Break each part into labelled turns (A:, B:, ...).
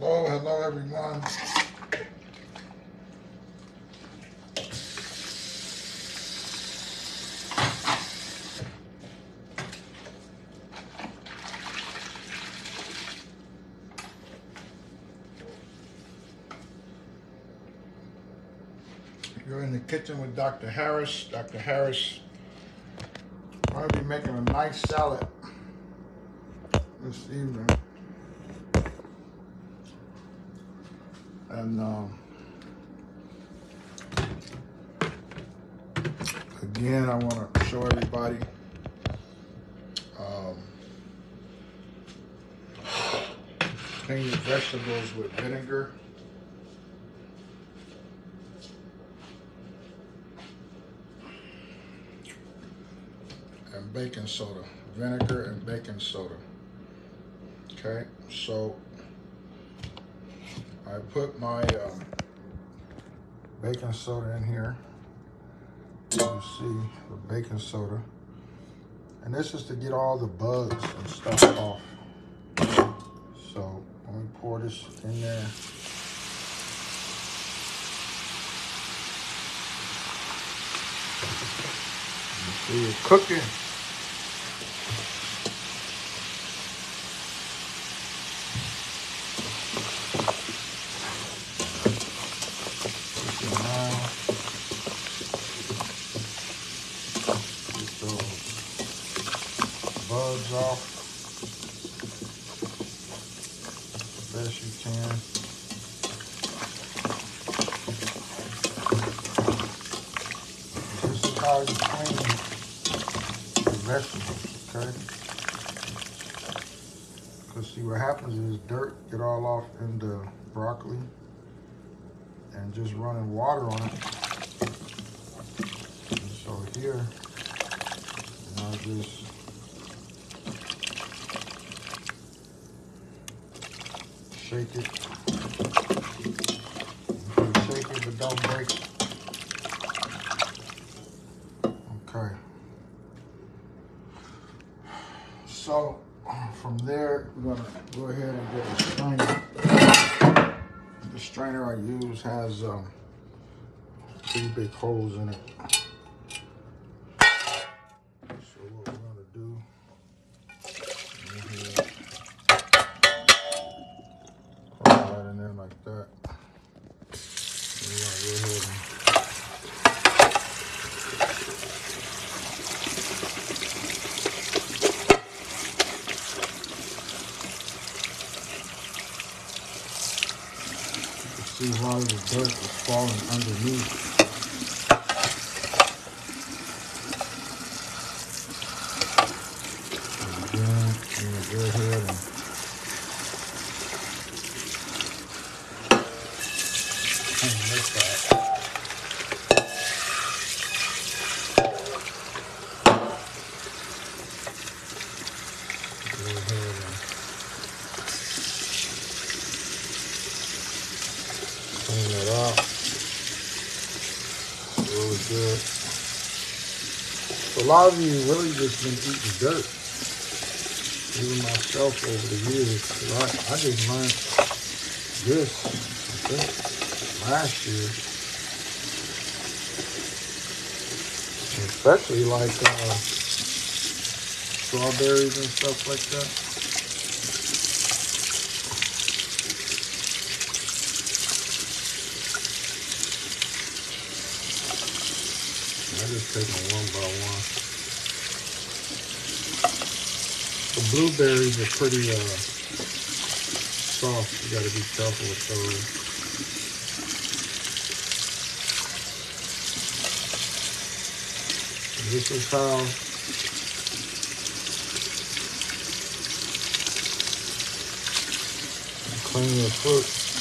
A: Hello, hello everyone. You're in the kitchen with Dr. Harris. Dr. Harris, I'll be making a nice salad this evening. And um, again, I want to show everybody um, clean vegetables with vinegar. and baking soda, vinegar and baking soda. Okay, so I put my um, baking soda in here. You see the baking soda. And this is to get all the bugs and stuff off. So let me pour this in there. You see it cooking now. Get those bugs off the best you can. This is how you clean your vegetables, okay? Because see what happens is dirt get all off in the broccoli and just running water on it. And so here, I just shake it. Shake it, but don't break it. Okay. So from there, we're gonna go ahead and get a strainer. The strainer I use has um, three big holes in it. So what we're gonna do, go ahead, pour that in there like that. We're gonna go ahead and see why the dirt is falling underneath. And again, and this out. Go ahead and clean it up. Really good. A lot of you really just been eating dirt. Even myself over the years. I, I just learned this, I think, last year. Especially like uh, strawberries and stuff like that. Just take them one by one. The blueberries are pretty uh, soft. You gotta be careful with those. This is how clean your fruit.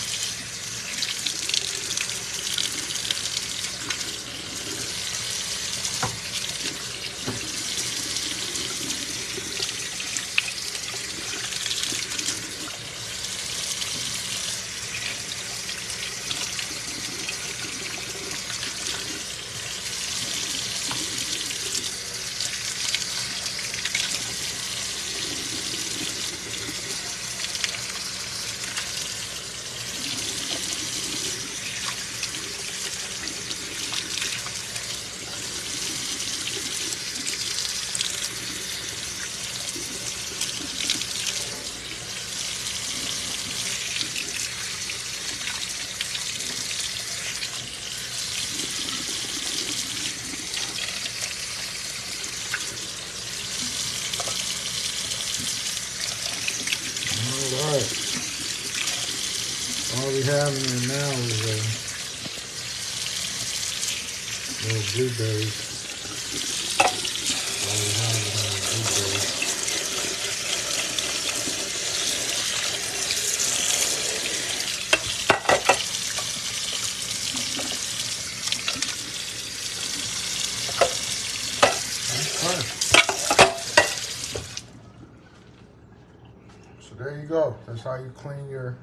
A: Have in there now is a is little blueberries. So there you go. That's how you clean your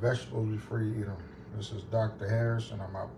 A: vegetables before you eat them. This is Dr. Harris, and I'm out.